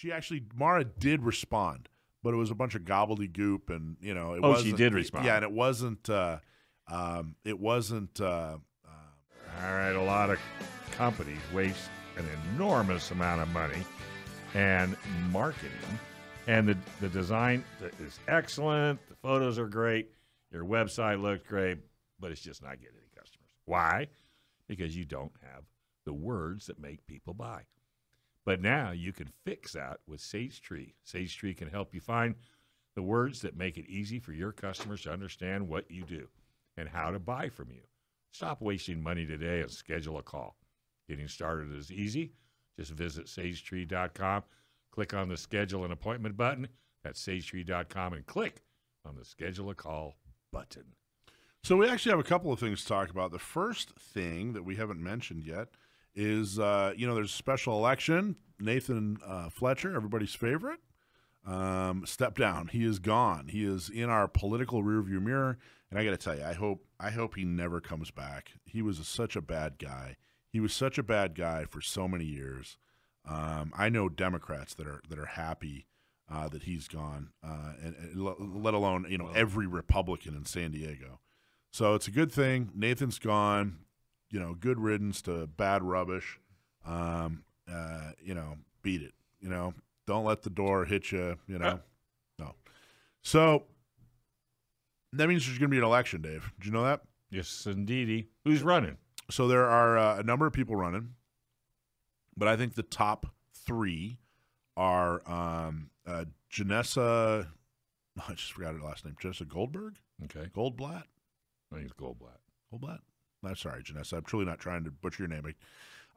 She actually Mara did respond, but it was a bunch of gobbledygook, and you know, it Oh, she wasn't, did respond. Yeah, and it wasn't. Uh, um, it wasn't. Uh, All right, a lot of companies waste an enormous amount of money and marketing, and the the design is excellent. The photos are great. Your website looks great, but it's just not getting any customers. Why? Because you don't have the words that make people buy. But now you can fix that with Sage Tree. Sage Tree can help you find the words that make it easy for your customers to understand what you do and how to buy from you. Stop wasting money today and schedule a call. Getting started is easy. Just visit sagetree.com, click on the schedule an appointment button. at sagetree.com and click on the schedule a call button. So we actually have a couple of things to talk about. The first thing that we haven't mentioned yet is, uh, you know, there's a special election. Nathan uh, Fletcher, everybody's favorite, um, stepped down. He is gone. He is in our political rearview mirror. And I got to tell you, I hope I hope he never comes back. He was a, such a bad guy. He was such a bad guy for so many years. Um, I know Democrats that are that are happy uh, that he's gone, uh, and, and let alone you know every Republican in San Diego. So it's a good thing. Nathan's gone. You know, good riddance to bad rubbish. Um, uh, you know, beat it. You know, don't let the door hit you. You know, no. So that means there's going to be an election, Dave. Did you know that? Yes, indeedy. Who's running? So there are uh, a number of people running, but I think the top three are um, uh, Janessa. I just forgot her last name. Janessa Goldberg. Okay. Goldblatt. I think it's Goldblatt. Goldblatt. I'm sorry, Janessa. I'm truly not trying to butcher your name.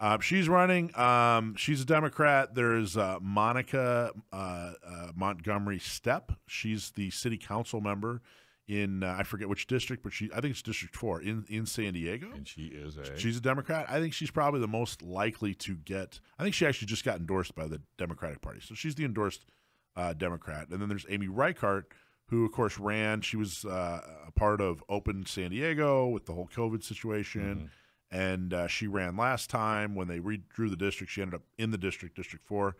Uh, she's running. Um, she's a Democrat. There's uh, Monica uh, uh, Montgomery Steppe. She's the city council member in uh, I forget which district, but she I think it's District Four in in San Diego. And she is a. She's a Democrat. I think she's probably the most likely to get. I think she actually just got endorsed by the Democratic Party, so she's the endorsed uh, Democrat. And then there's Amy Reichert, who of course ran. She was uh, a part of Open San Diego with the whole COVID situation, and uh, she ran last time when they redrew the district. She ended up in the district, District Four.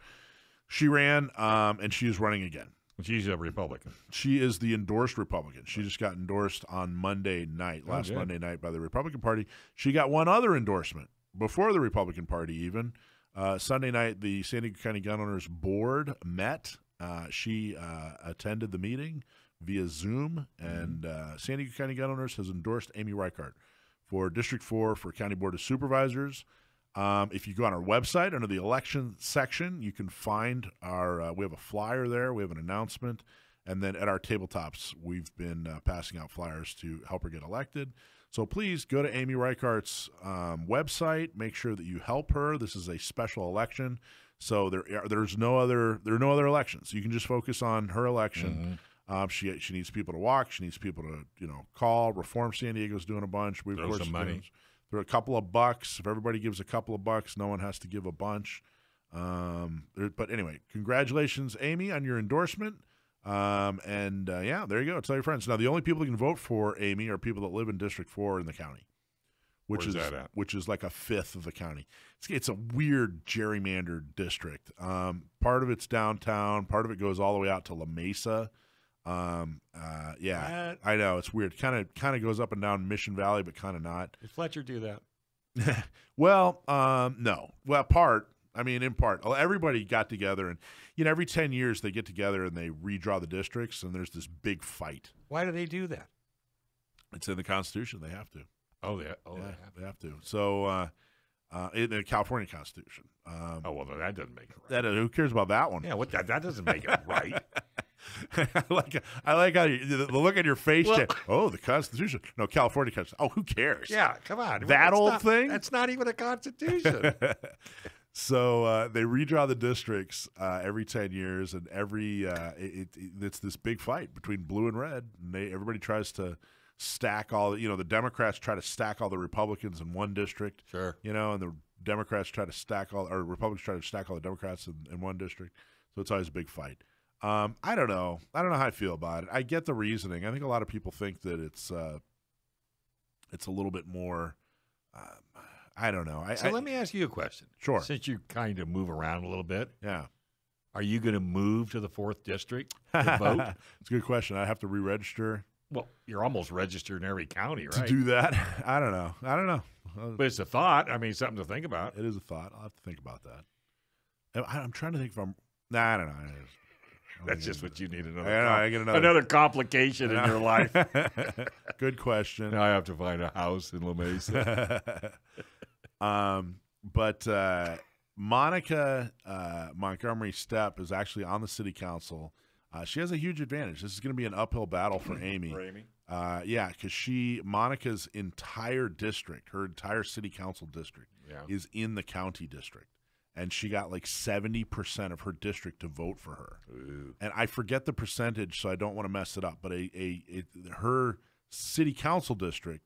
She ran, um, and she is running again. She's a Republican. She is the endorsed Republican. She just got endorsed on Monday night, Oh, last good. Monday night by the Republican Party. She got one other endorsement before the Republican Party, even. Uh, Sunday night, the San Diego County Gun Owners Board met. Uh, she uh, attended the meeting via Zoom, and uh, San Diego County Gun Owners has endorsed Amy Reichert for District 4 for County Board of Supervisors. Um, if you go on our website under the election section, you can find our. Uh, we have a flyer there. We have an announcement, and then at our tabletops, we've been uh, passing out flyers to help her get elected. So please go to Amy Reichert's um, website. Make sure that you help her. This is a special election, so there there's no other there are no other elections. You can just focus on her election. Um, she she needs people to walk. She needs people to you know call. Reform San Diego's doing a bunch. We of Throw course some are money. Throw a couple of bucks. If everybody gives a couple of bucks, no one has to give a bunch. Um, there- but anyway, congratulations, Amy, on your endorsement. Um, and uh, yeah, there you go. Tell your friends. Now, the only people that can vote for Amy are people that live in District Four in the county, which Where's is which is like a fifth of the county. It's, it's a weird gerrymandered district. Um, part of it's downtown. Part of it goes all the way out to La Mesa. Um, uh, yeah? I know it's weird. Kind of kind of goes up and down Mission Valley, but kind of not. Did Fletcher do that? well, um, no. Well, part. I mean, in part, everybody got together, and you know, every ten years they get together and they redraw the districts, and there's this big fight. Why do they do that? It's in the Constitution; they have to. Oh, they. Oh, yeah, they have. they have to. So, uh, uh, in the California Constitution. Um, Oh well, that doesn't make it right. that, who cares about that one? Yeah, what that that doesn't make it right. I like I like how you, the look on your face. Well- Jay. oh, the Constitution. No, California Constitution. Oh, who cares? Yeah, come on. That That's old not- thing? That's not even a constitution. so uh, they redraw the districts uh, every ten years, and every uh, it, it, it's this big fight between blue and red. And they, everybody tries to stack all. the You know, the Democrats try to stack all the Republicans in one district. Sure. You know, and the Democrats try to stack all, or Republicans try to stack all the Democrats in, in one district. So it's always a big fight. Um, I don't know. I don't know how I feel about it. I get the reasoning. I think a lot of people think that it's uh, it's a little bit more. Uh, I don't know. I, so I- let me ask you a question. Sure. Since you kind of move around a little bit, Yeah. Are you going to move to the fourth district to vote? it's a good question. I have to re-register well, you're almost registered in every county, right? to do that. I don't know. I don't know. Uh, but it's a thought. I mean, something to think about. It is a thought. I'll have to think about that. I'm trying to think if I'm. Nah, I don't know. That's just what you need another. I know, I get another- another complication in your life. Good question. Now I have to find a house in La Mesa. um, but uh, Monica uh, Montgomery Steppe is actually on the city council. Uh, she has a huge advantage. This is going to be an uphill battle for Amy. Amy. Uh, yeah, because she Monica's entire district, her entire city council district, Yeah. is in the county district, and she got like seventy percent of her district to vote for her. Ooh. And I forget the percentage, so I don't want to mess it up. But a, a it, her city council district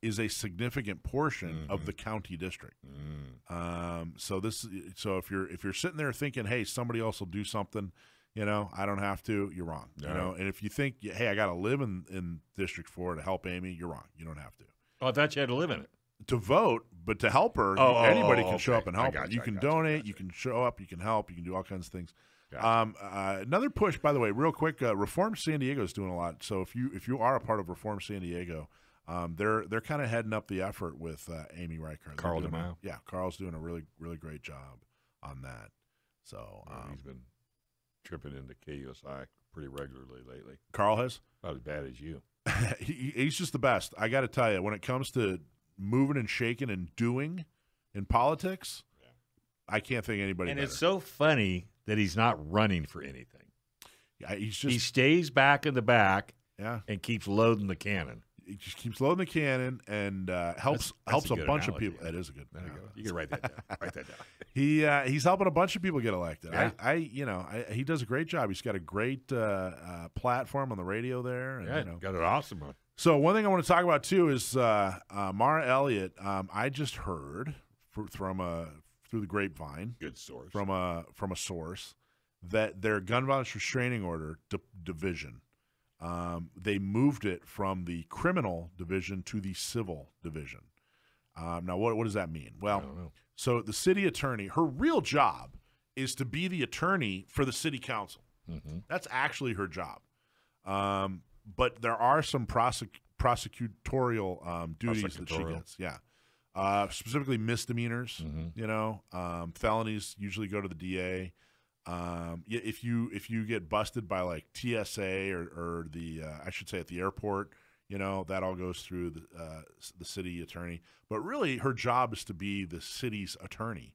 is a significant portion of the county district. Mm. Um, so this, so if you're if you're sitting there thinking, hey, somebody else will do something, you know, I don't have to. You're wrong. You know, and if you think, hey, I got to live in in District Four to help Amy, you're wrong. You don't have to Oh, I thought you had to live in it. To vote, but to help her, Oh, oh, anybody oh, can show up and help gotcha, You can gotcha, donate, gotcha. you can show up, you can help, you can do all kinds of things. Gotcha. Um, uh, another push, by the way, real quick. Uh, Reform San Diego is doing a lot. So if you if you are a part of Reform San Diego, um, they're they're kind of heading up the effort with uh, Amy Reichert. Carl doing a- DeMaio. yeah, Carl's doing a really really great job on that. So Yeah, um, he's been tripping into KUSI pretty regularly lately. Carl has Not as bad as you. he, he's just the best. I got to tell you, when it comes to moving and shaking and doing in politics, I can't think anybody. And better. it's so funny that he's not running for anything. Yeah, he's just he stays back in the back yeah. and keeps loading the cannon. He just keeps loading the cannon and uh, helps That's- that's helps a a, bunch analogy. of people. That is a good. There you go. You can write that down. write that down. He uh, he's helping a bunch of people get elected. Yeah. I, I you know I, he does a great job. He's got a great uh, uh, platform on the radio there. And, Yeah, you know. got an awesome one. So one thing I want to talk about too is uh, uh, Mara Elliott. Um, I just heard fr- from a through the grapevine Good source. from a from a source that their gun violence restraining order di- division um, they moved it from the criminal division to the civil division. Um, now, what what does that mean? Well, so the city attorney, her real job is to be the attorney for the city council. Mhm. That's actually her job. Um, but there are some prosec- prosecutorial um, duties that she gets. Yeah. Uh, specifically misdemeanors, Mhm. you know, um, felonies usually go to the DA. Um, if you if you get busted by like TSA or, or the uh, I should say at the airport, you know that all goes through the uh, the city attorney. But really, her job is to be the city's attorney,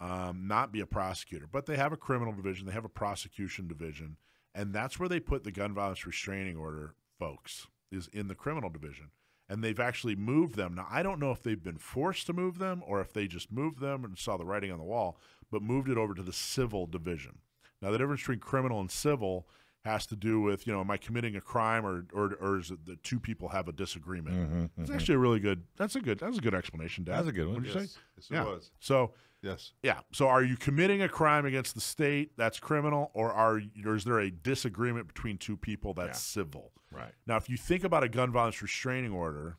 um, not be a prosecutor. But they have a criminal division, they have a prosecution division, and that's where they put the gun violence restraining order folks is in the criminal division. And they've actually moved them. Now, I don't know if they've been forced to move them or if they just moved them and saw the writing on the wall, but moved it over to the civil division. Now, the difference between criminal and civil has to do with, you know, am I committing a crime or or, or is it the two people have a disagreement? Mhm, It's mhm. actually a really good. That's a good. That's a good explanation, Dad. That's a good one. What'd you Yes, say? yes, it Yeah. was. So Yes. yeah. So are you committing a crime against the state? That's criminal, or are or is there a disagreement between two people? That's Yeah. civil. Right. Now, if you think about a gun violence restraining order,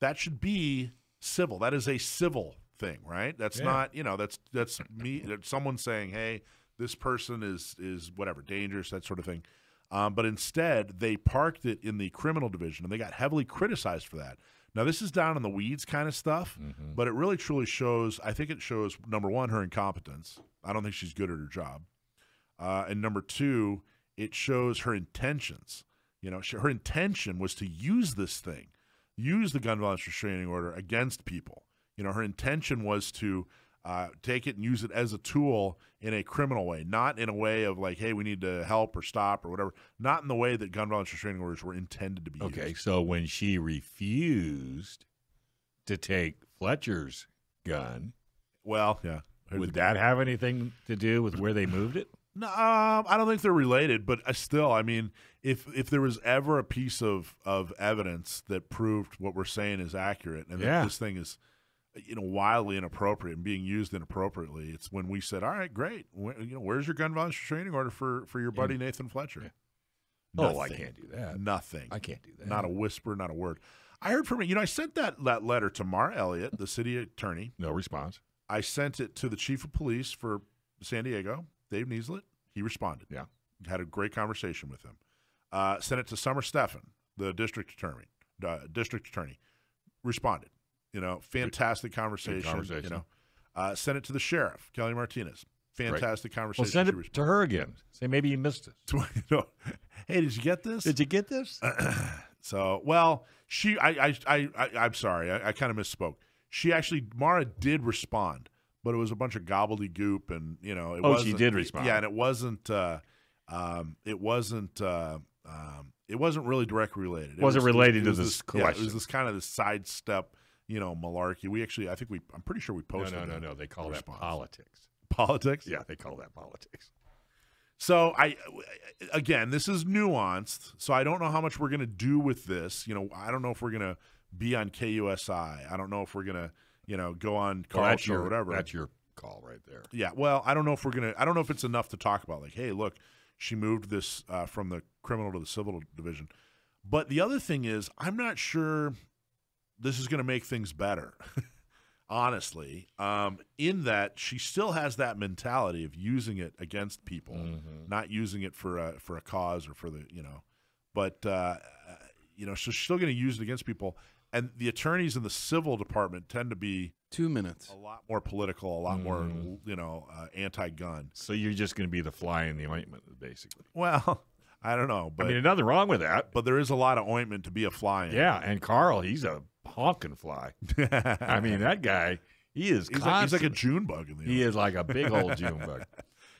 that should be civil. That is a civil thing, right? That's Yeah. not, you know, that's that's me. That's someone saying, "Hey, this person is is whatever dangerous," that sort of thing. Um, but instead, they parked it in the criminal division, and they got heavily criticized for that. Now, this is down in the weeds kind of stuff, Mhm. but it really truly shows. I think it shows number one her incompetence. I don't think she's good at her job, uh, and number two, it shows her intentions. You know, she, her intention was to use this thing, use the gun violence restraining order against people. You know, her intention was to uh, take it and use it as a tool in a criminal way, not in a way of like, hey, we need to help or stop or whatever. Not in the way that gun violence restraining orders were intended to be Okay, used. so when she refused to take Fletcher's gun, Well, yeah. Would that have anything to do with where they moved it? No, um, I don't think they're related, but I still, I mean, if if there was ever a piece of of evidence that proved what we're saying is accurate, and Yeah. that this thing is, you know, wildly inappropriate and being used inappropriately, it's when we said, "All right, great, Where, you know, where's your gun violence training order for for your buddy Nathan Fletcher?" Yeah. Oh, I can't do that. Nothing. I can't do that. Not a whisper, not a word. I heard from you know I sent that that letter to Mara Elliott, the city attorney. no response. I sent it to the chief of police for San Diego, Dave Nisleit. He responded. Yeah. Had a great conversation with him. Uh, sent it to Summer Stephan, the district attorney. Uh, district attorney responded. You know, fantastic conversation. conversation. You know, uh, sent it to the sheriff, Kelly Martinez. Fantastic conversation. Well, send it to her again. Say maybe you missed it. responded. You know, hey, did you get this? Did you get this? So, well, she, I, I, I, I I'm sorry, I, I kind of misspoke. She actually, Mara did respond, but it was a bunch of gobbledygook, and you know, it Oh, she wasn't- did respond. Yeah, and it wasn't, uh, um, it wasn't, uh, um, it wasn't really directly related. It Wasn't was related to was this yeah, it was this kind of this sidestep, you know, malarkey. We actually, I think we, I'm pretty sure we posted. no, no, the no. They call response. that politics. politics. Yeah, they call that politics. So I again, this is nuanced. So I don't know how much we're going to do with this. You know, I don't know if we're going to be on KUSI. I don't know if we're going to, you know, go on Well, your or whatever. That's your call right there. yeah. Well, I don't know if we're going to. I don't know if it's enough to talk about. Like, hey, look, she moved this uh, from the criminal to the civil division. But the other thing is, I'm not sure this is going to make things better. honestly, um, in that she still has that mentality of using it against people, Mm-hmm. not using it for a for a cause or for the you know, but uh, you know, so she's still going to use it against people. And the attorneys in the civil department tend to be Two minutes. a lot more political, a lot more Mm. you know, uh, anti-gun. So you're just going to be the fly in the ointment, basically. Well, I don't know, but I mean, nothing wrong with that. but there is a lot of ointment to be a fly in. Yeah, and Carl, he's a honking fly. I mean, that guy, he is he's like, he's like a. June bug in the he is like a big old June bug.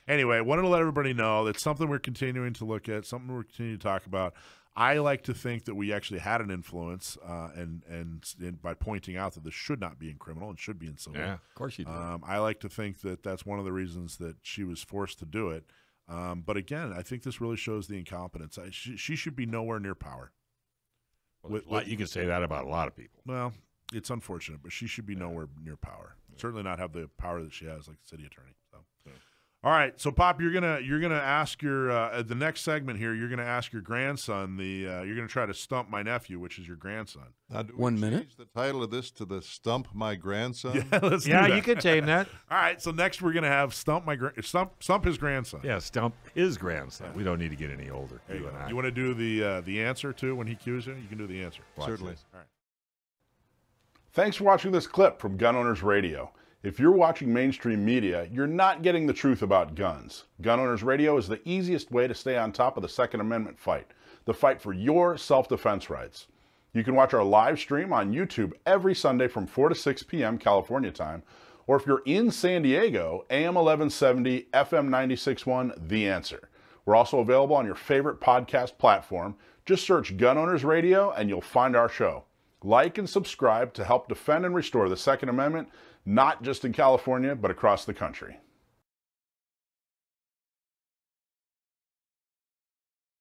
Anyway, wanted to let everybody know that's something we're continuing to look at, something we're continuing to talk about. I like to think that we actually had an influence, uh, and, and and by pointing out that this should not be in criminal and should be in civil. Yeah, of course you do. Um, I like to think that that's one of the reasons that she was forced to do it. Um, but again, I think this really shows the incompetence. I, she, she should be nowhere near power. With- you can say that about a lot of people. Well, it's unfortunate, but she should be nowhere near power. Certainly not have the power that she has, like city attorney. So, all right. So, Pop, you're gonna you're gonna ask your uh, the next segment here. You're gonna ask your grandson the uh, you're gonna try to stump my nephew, which is your grandson. Now, One minute? change the title of this to the Stump My Grandson? Yeah, let's do Yeah, that. you can tame that. All right. So next we're gonna have stump my gra- stump stump his grandson. Yeah, stump his grandson. We don't need to get any older. There you, you and I. You want to do the uh, the answer too when he cues you? You can do the answer. Watch Certainly. this. Thanks for watching this clip from Gun Owners Radio. If you're watching mainstream media, you're not getting the truth about guns. Gun Owners Radio is the easiest way to stay on top of the Second Amendment fight, the fight for your self defense rights. You can watch our live stream on YouTube every Sunday from 4 to 6 p.m. California time, or if you're in San Diego, AM 1170, FM 961, The Answer. We're also available on your favorite podcast platform. Just search Gun Owners Radio and you'll find our show. Like and subscribe to help defend and restore the Second Amendment, not just in California, but across the country.